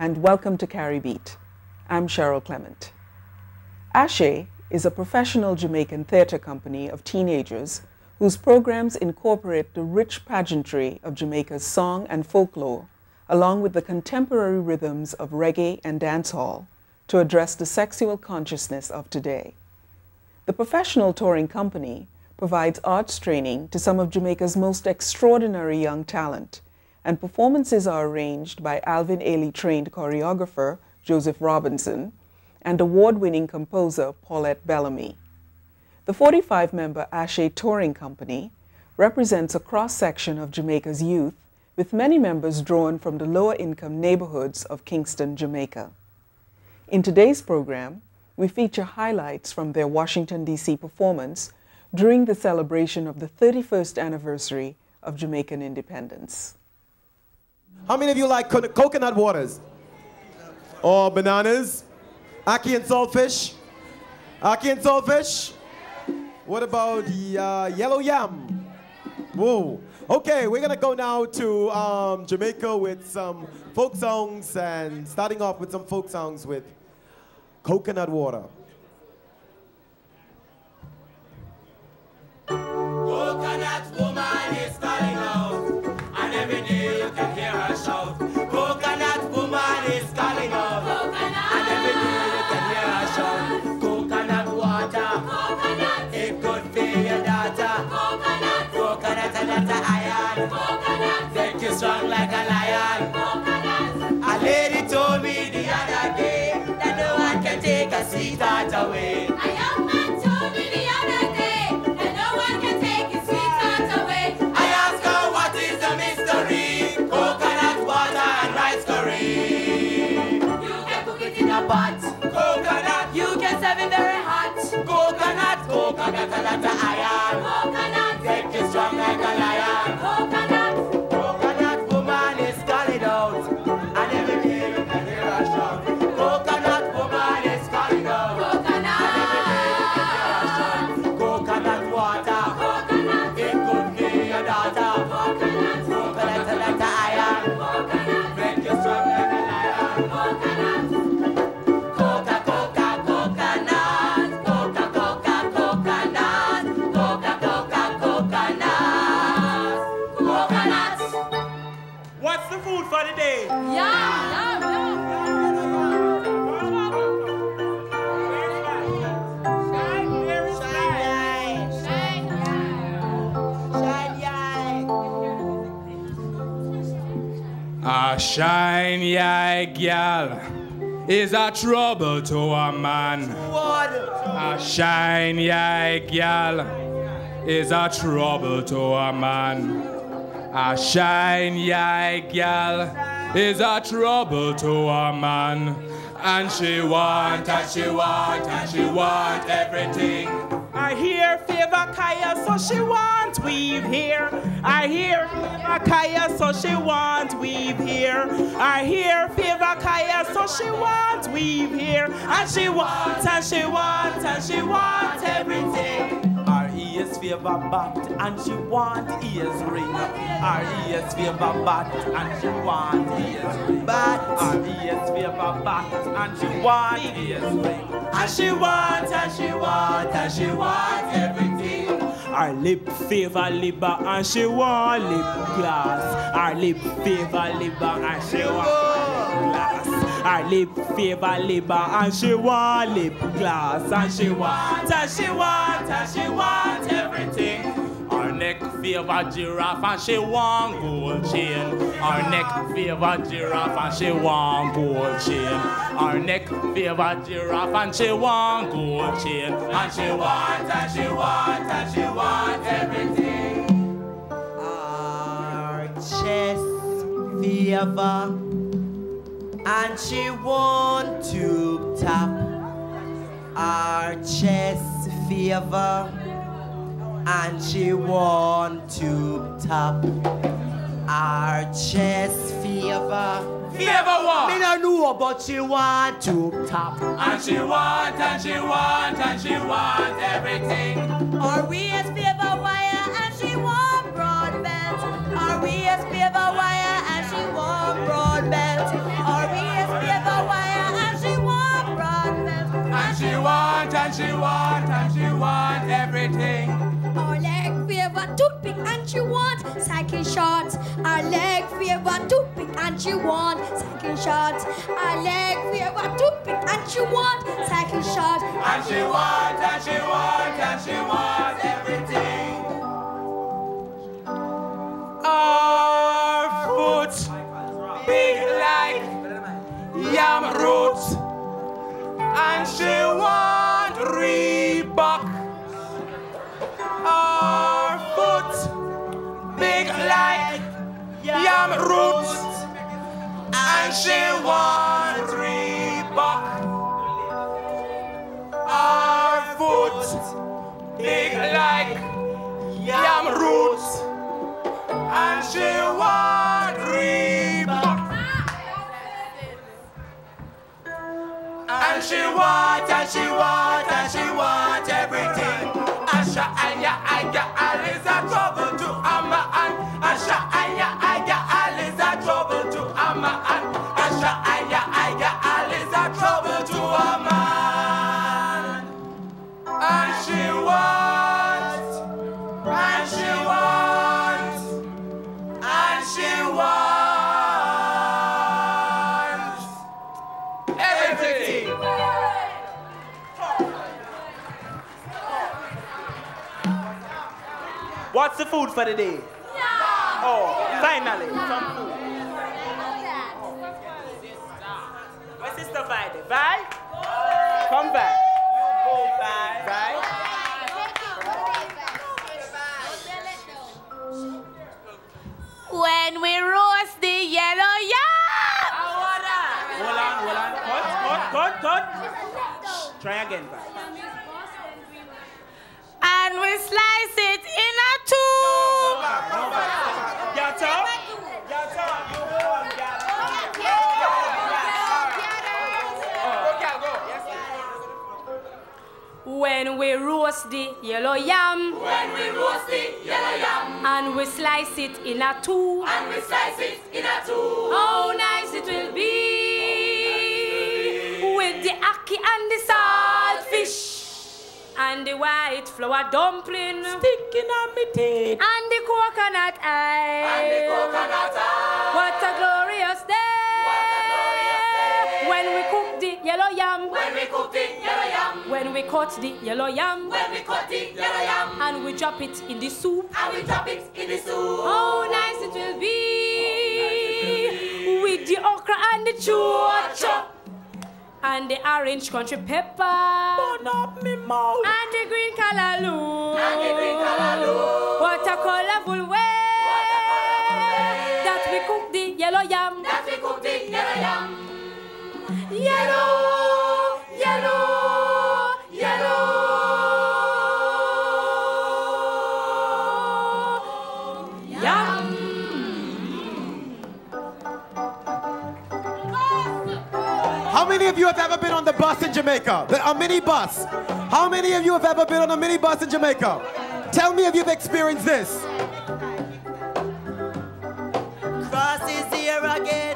and welcome to Carrie Beat. I'm Cheryl Clement. Ashe is a professional Jamaican theater company of teenagers whose programs incorporate the rich pageantry of Jamaica's song and folklore, along with the contemporary rhythms of reggae and dancehall, to address the sexual consciousness of today. The professional touring company provides arts training to some of Jamaica's most extraordinary young talent, and performances are arranged by Alvin Ailey trained choreographer Joseph Robinson and award winning composer Paulette Bellamy. The 45 member Ashe Touring Company represents a cross section of Jamaica's youth, with many members drawn from the lower income neighborhoods of Kingston, Jamaica. In today's program, we feature highlights from their Washington, D.C. performance during the celebration of the 31st anniversary of Jamaican independence. How many of you like co coconut waters? Or bananas? Ackee and saltfish? Ackee and saltfish? What about the uh, yellow yam? Whoa. Okay, we're gonna go now to um, Jamaica with some folk songs and starting off with some folk songs with coconut water. Coconut woman is calling out, you can hear her shout. Coconut woman is calling out, and every day you can hear her shout. Coconut water, it could be your daughter. Coconut and that's a iron, make you strong like a lion. A lady told me the other day that no one can take a sweetheart away. I You can serve it very hot. Coconut. Coconut and that's a iron. Coconut. Make you strong like a lion. Coconut. A shine eye gal is a trouble to a man. A shiny eye gal is a trouble to a man. A shiny eye gal is a trouble to a man. And she want, and she want, and she want everything. I hear favor Kaya, so she want weave here. I hear favor Kaya, so she want weave here. I hear favor Kaya, so she want weave here. And she wants, and she wants, and she wants everything. Ears favor bat, and she want ears ring. Our ears favor bat, and she want ears ring. Bat. Our ears favor bat, and she want ears ring. And she want, and she want, and she want everything. Our lip favor liver, and she want lip gloss. Our lip favor liver, and she want lip gloss. Our lip favor liver, and she want lip gloss. And she want, and she want, and she want everything. Our neck favor giraffe and she want gold chain. Our neck favor giraffe and she want gold chain. Our neck favor giraffe and she want gold chain. And she want, and she want, and she want everything. Our chest fever and she want to tap our chest fever and she want to tap our chest fever Fever what? me no know but she want to tap And she want, and she want, and she want everything. Are we as fever she want, and she want everything. Our leg favor toothpick and she want cycling shorts. Our leg favor toothpick and she want cycling shorts. Our leg favor toothpick and she want cycling shorts. And she want, and she want, and she want everything. Our foot big like yam roots, and she want Reebok. Our foot big like yam roots, and she want Reebok. Our foot big like yam roots, and she want Reebok. And she want, and she want, the food for the day? Oh, finally, some food. My sister Vi. Vi? Come back. Vi? When we roast the yellow yam, Hold on, hold on. Cut, cut, cut, cut. Try again, Vi. We roast the yellow yam, When we roast the yellow yam and we slice it in a two. and we slice it in a two. How nice it will be with the ackee and the salt fish and the white flour dumpling Sticking on me teeth. and the coconut eye. And the coconut eye. What a glorious day! When we cook the yellow yam, When we cook the yellow yam. when we cut the yellow yam, When we cut the yellow yam. and we drop it in the soup. And we drop it in the soup. How nice it will be with the okra and the chocho and the orange country pepper Burn up me mouth. and the green callaloo. And the green callaloo. What a colorful way that we cook the yellow yam. That we cook the yellow yam. Yellow, yellow, yellow. Yum. How many of you have ever been on the bus in Jamaica? The, a mini bus. How many of you have ever been on a mini bus in Jamaica? Tell me if you've experienced this. Cross is here again,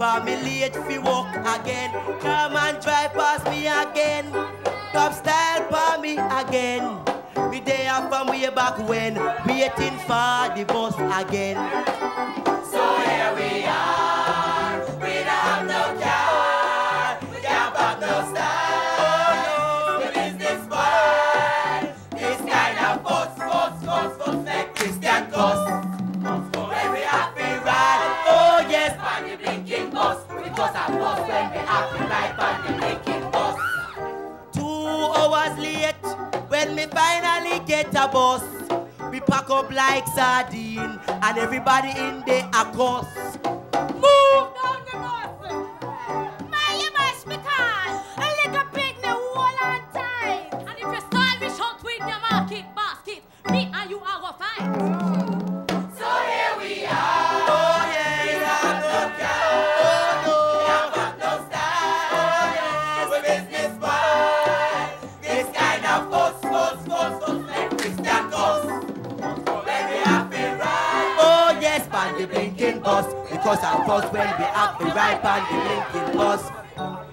again, family late fi walk again. Come and drive past me again, top style for me again. Me there from way back when, waiting for the bus again. Two hours late when me finally get a bus. We pack up like sardine and everybody in there a cuss. Because I'm first when we have the right on the linking bus.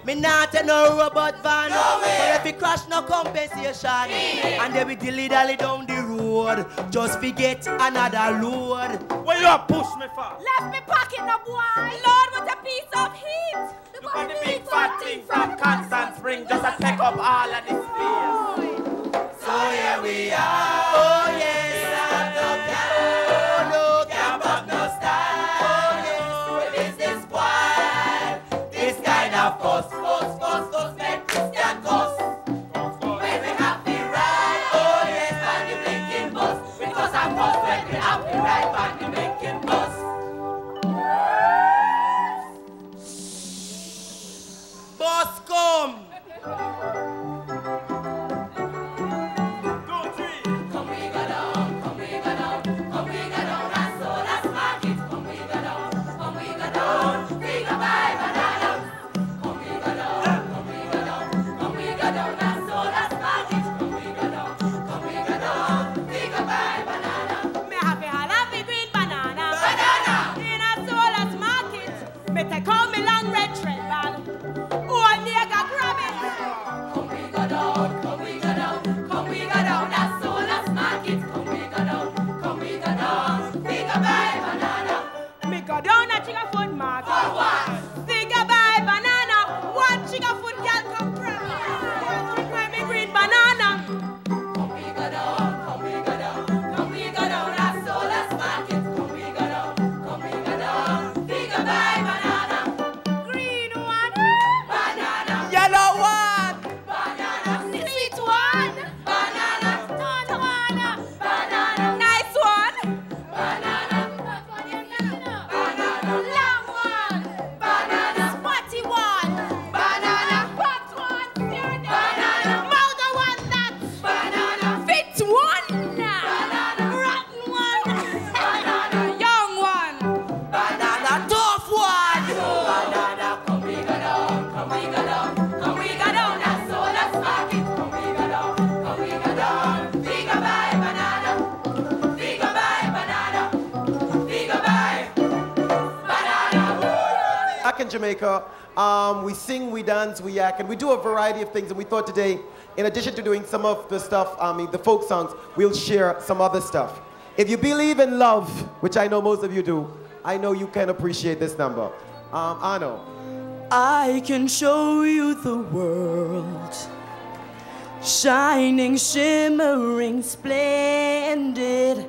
Me not a no robot van. No. But if it crash, no compensation. And then we dilly dally down the road. Just forget another load. Where you push me for? Left me pocket, no boy. Lord, what a piece of heat. Look at the big fat thing from Constant Spring just to take up all of this space. So here we are. Long red bag. Oh, Jamaica, um, we sing, we dance, we act, and we do a variety of things. And we thought today, in addition to doing some of the stuff, I mean, the folk songs, we'll share some other stuff. If you believe in love, which I know most of you do, I know you can appreciate this number. Um, Arno. I can show you the world. Shining, shimmering, splendid.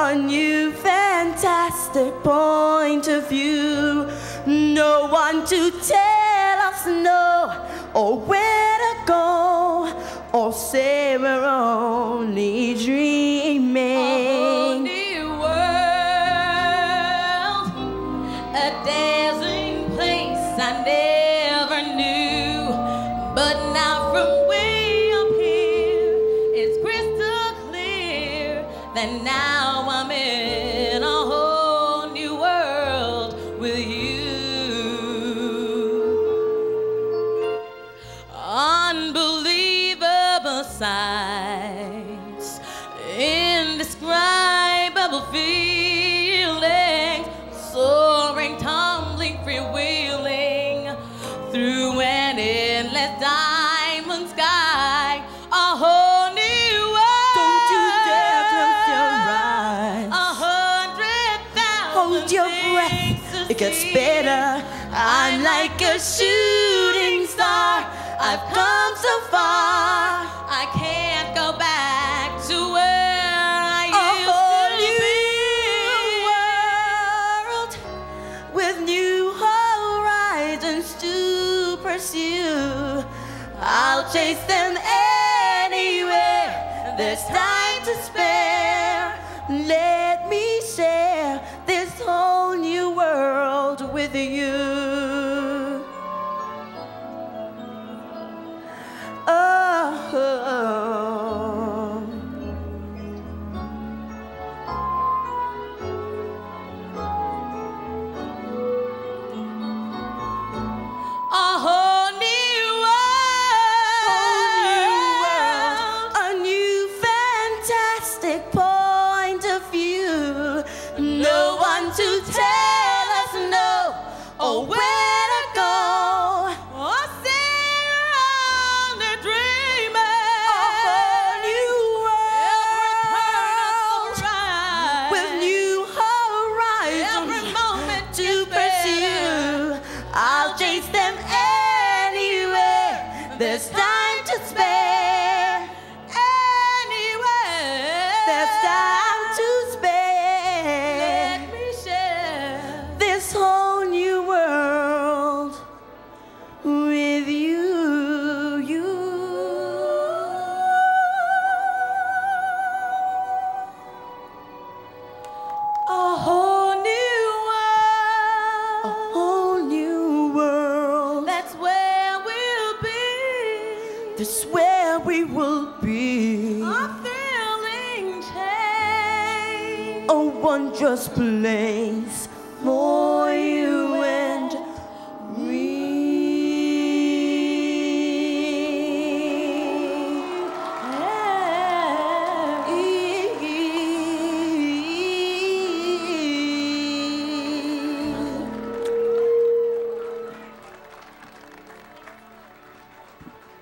a new fantastic point of view. No one to tell us no or where to go or say we're only dreaming. A shooting star. I've come so far. I can't go back to where I A whole used to be. new world with new horizons to pursue. I'll chase them anywhere. There's time to spare. Let There's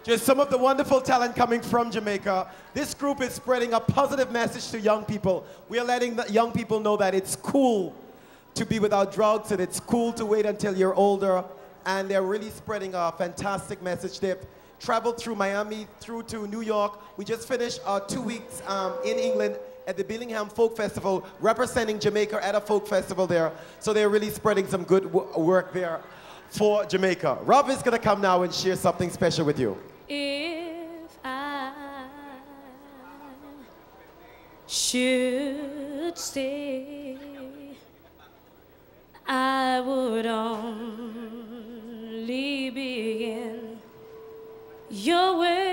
Just some of the wonderful talent coming from Jamaica. This group is spreading a positive message to young people. We are letting the young people know that it's cool to be without drugs and it's cool to wait until you're older. And they're really spreading a fantastic message. They've traveled through Miami, through to New York. We just finished our two weeks um, in England at the Billingham Folk Festival, representing Jamaica at a folk festival there. So they're really spreading some good work there for Jamaica. Rob is gonna come now and share something special with you. If I should stay, I would only be in your way.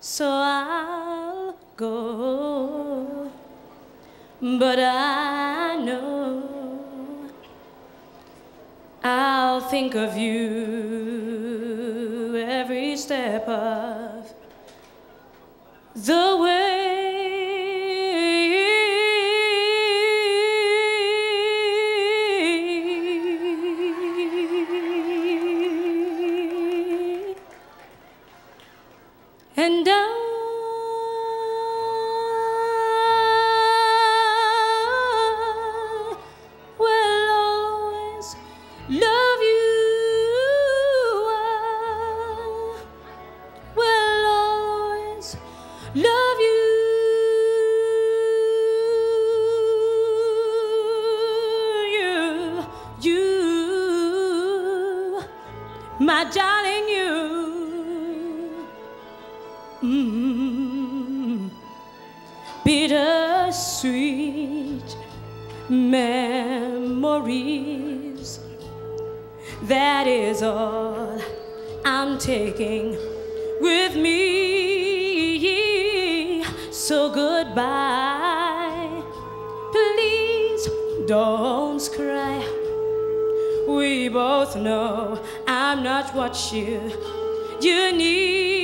So I'll go, but I think of you love you. You, you, my darling, you. Mm. Bittersweet memories. That is all I'm taking know I'm not what you you need,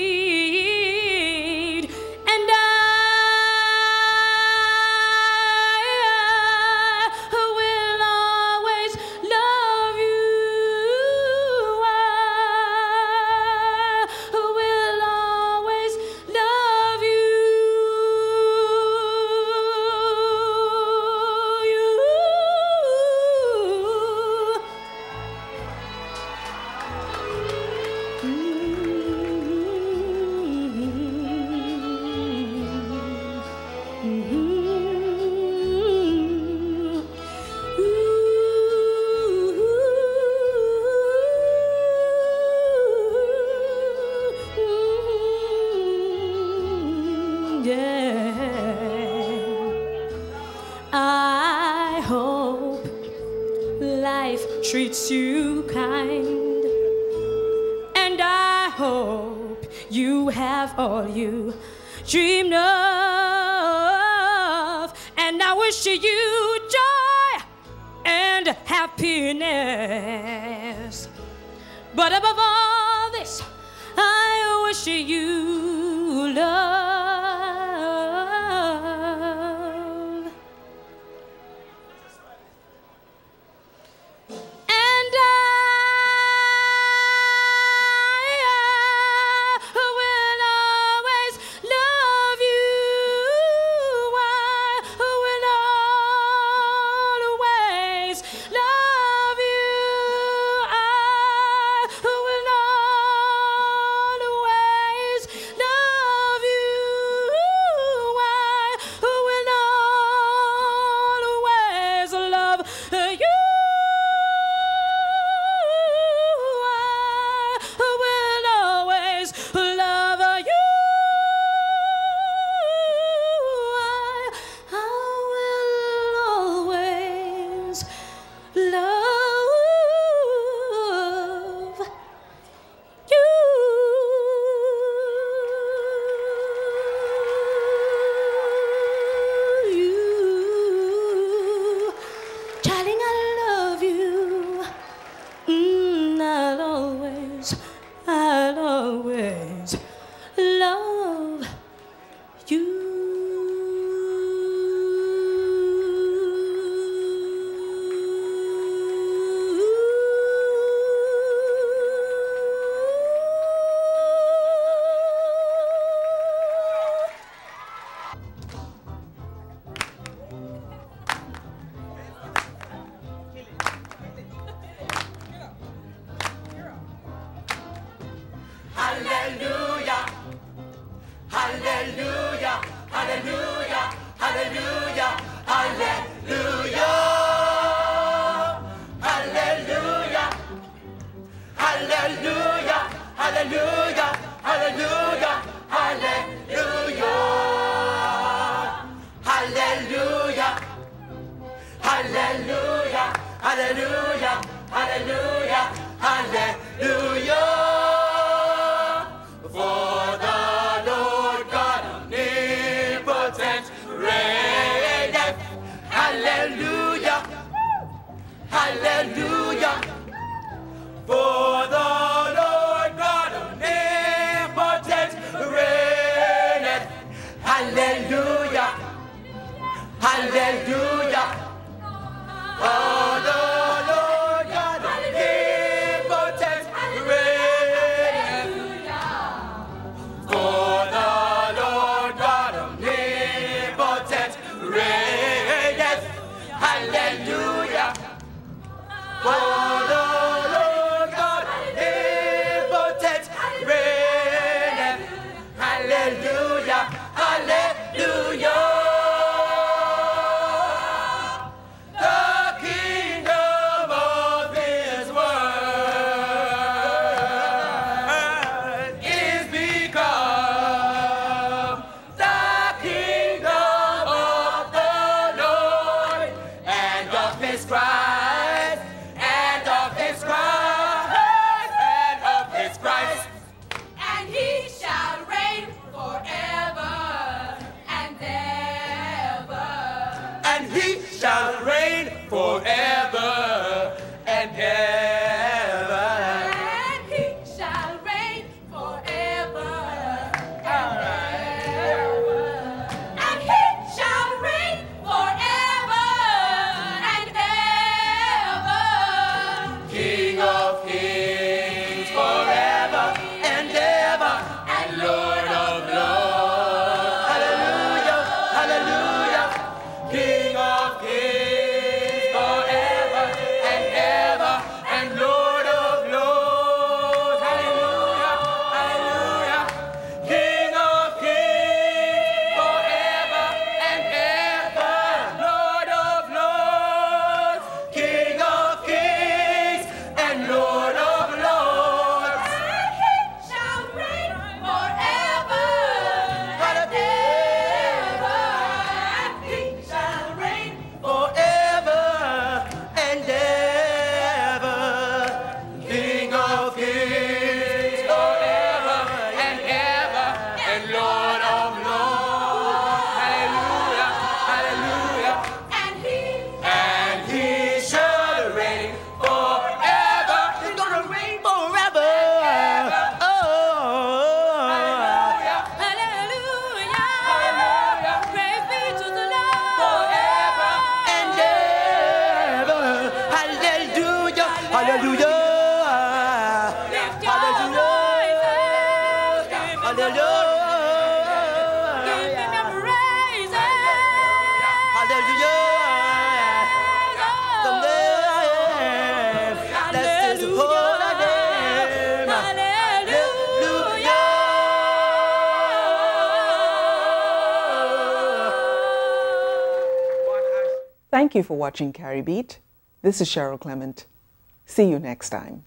dreamed. And I wish you joy and happiness. But above all this, I wish you describe Hallelujah. Hallelujah. Hallelujah. Thank you for watching Carrie Beat. This is Cheryl Clement. See you next time.